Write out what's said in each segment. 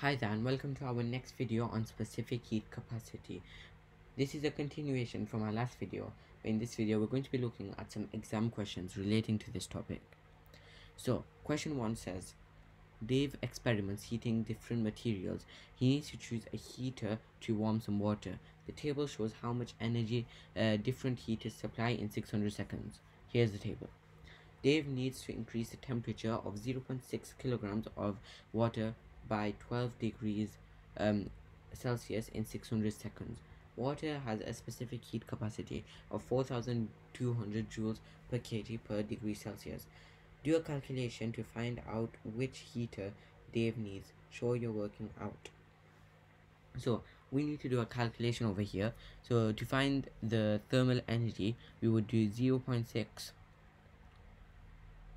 Hi there and welcome to our next video on specific heat capacity. This is a continuation from our last video. In this video we're going to be looking at some exam questions relating to this topic. So question 1 says Dave experiments heating different materials. He needs to choose a heater to warm some water. The table shows how much energy uh, different heaters supply in 600 seconds. Here's the table. Dave needs to increase the temperature of 0.6 kilograms of water by 12 degrees um, Celsius in 600 seconds. Water has a specific heat capacity of 4200 joules per kg per degree Celsius. Do a calculation to find out which heater Dave needs. Show you're working out. So we need to do a calculation over here. So to find the thermal energy, we would do 0 0.6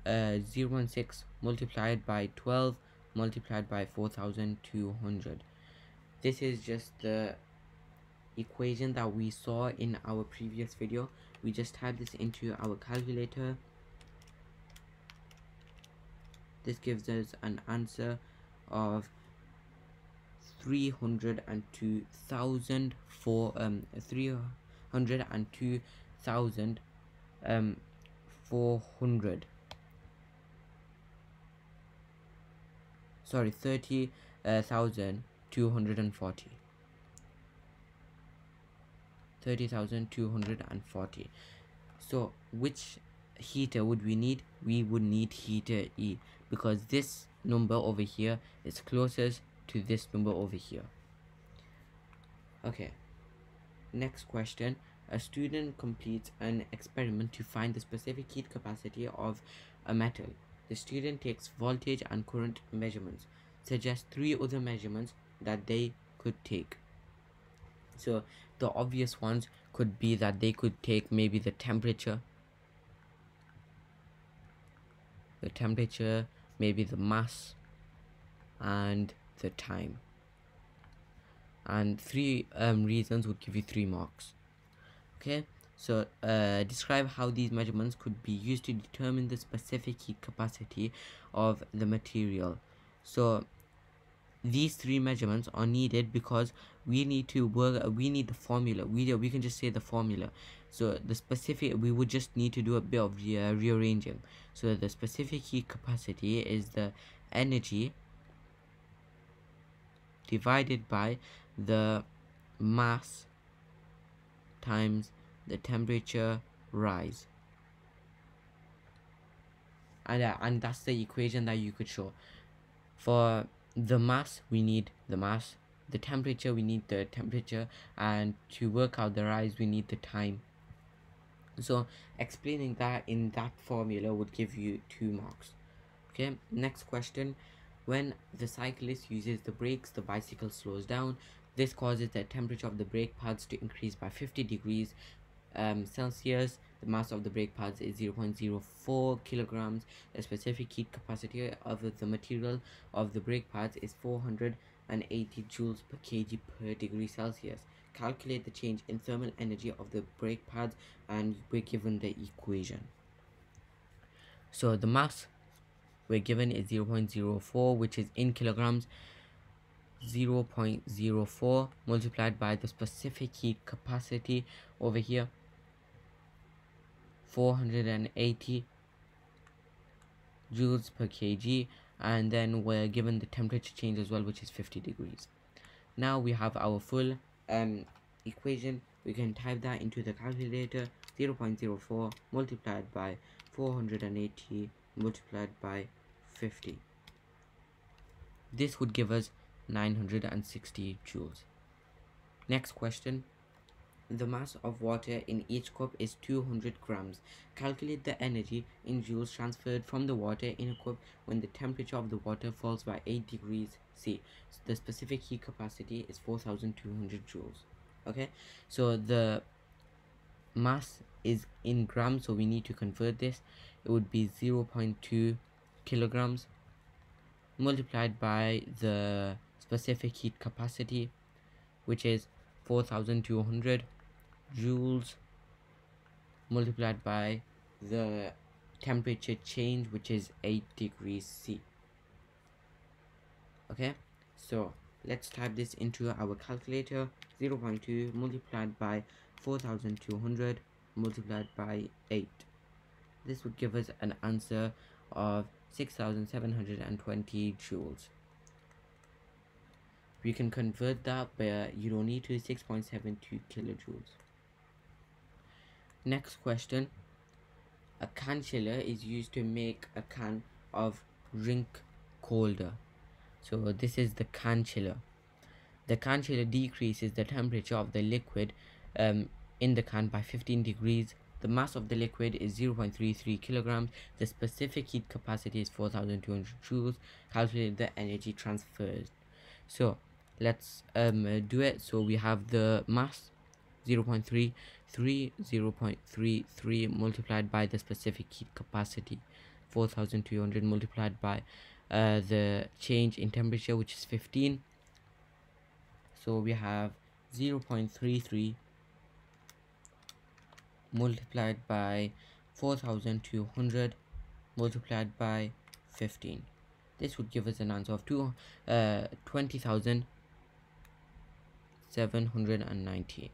uh, 0.6 multiplied by 12 multiplied by 4200 this is just the equation that we saw in our previous video. We just type this into our calculator. This gives us an answer of 302,000 for um 302,000 um 400 sorry 30,240 uh, 30,240 so which heater would we need? We would need heater E because this number over here is closest to this number over here. Okay. Next question. A student completes an experiment to find the specific heat capacity of a metal the student takes voltage and current measurements. Suggest three other measurements that they could take. So the obvious ones could be that they could take maybe the temperature, the temperature, maybe the mass, and the time. And three um, reasons would give you three marks. Okay, so uh, describe how these measurements could be used to determine the specific heat capacity of the material. So these three measurements are needed because we need to work we need the formula. We we can just say the formula. So the specific we would just need to do a bit of uh, rearranging. So the specific heat capacity is the energy divided by the mass times the temperature rise. And uh, and that's the equation that you could show. For the mass we need the mass. The temperature we need the temperature. And to work out the rise we need the time. So explaining that in that formula would give you two marks. Okay next question. When the cyclist uses the brakes the bicycle slows down. This causes the temperature of the brake pads to increase by 50 degrees um, Celsius. The mass of the brake pads is 0.04 kilograms. The specific heat capacity of the material of the brake pads is 480 joules per kg per degree Celsius. Calculate the change in thermal energy of the brake pads and we're given the equation. So the mass we're given is 0.04 which is in kilograms 0.04 multiplied by the specific heat capacity over here 480 joules per kg and then we're given the temperature change as well which is 50 degrees. Now we have our full um, equation. We can type that into the calculator. 0 0.04 multiplied by 480 multiplied by 50 this would give us 960 joules. Next question the mass of water in each cup is 200 grams. Calculate the energy in joules transferred from the water in a cup when the temperature of the water falls by 8 degrees C. So the specific heat capacity is 4200 joules. Okay, so the mass is in grams, so we need to convert this. It would be 0 0.2 kilograms multiplied by the specific heat capacity, which is 4200 joules multiplied by the temperature change which is 8 degrees C. Okay So let's type this into our calculator. 0.2 multiplied by 4200 multiplied by 8 this would give us an answer of 6720 joules we can convert that but you don't need to. 6.72 kilojoules. Next question. A can chiller is used to make a can of drink colder. So this is the can chiller. The can chiller decreases the temperature of the liquid um, in the can by 15 degrees. The mass of the liquid is 0.33 kilograms. The specific heat capacity is 4200 joules. Calculate the energy transferred. So let's um, do it. So we have the mass 0.33 0.33 multiplied by the specific heat capacity 4200 multiplied by uh, the change in temperature which is 15 so we have 0 0.33 multiplied by 4200 multiplied by 15 this would give us an answer of two uh 20,790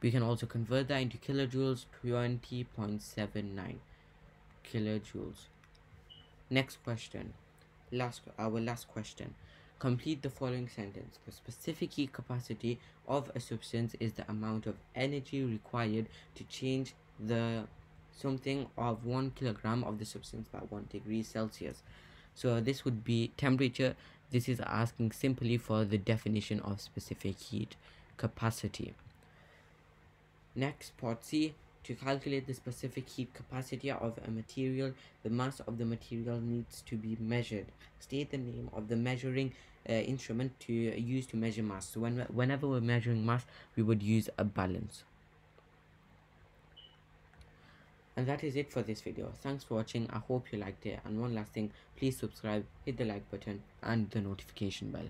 we can also convert that into kilojoules 20.79 kilojoules. Next question. Last our last question. Complete the following sentence. The specific heat capacity of a substance is the amount of energy required to change the something of one kilogram of the substance by one degree celsius. So this would be temperature this is asking simply for the definition of specific heat capacity next part c to calculate the specific heat capacity of a material, the mass of the material needs to be measured. State the name of the measuring uh, instrument to use to measure mass. So when, whenever we're measuring mass, we would use a balance. And that is it for this video. Thanks for watching. I hope you liked it. And one last thing, please subscribe, hit the like button and the notification bell.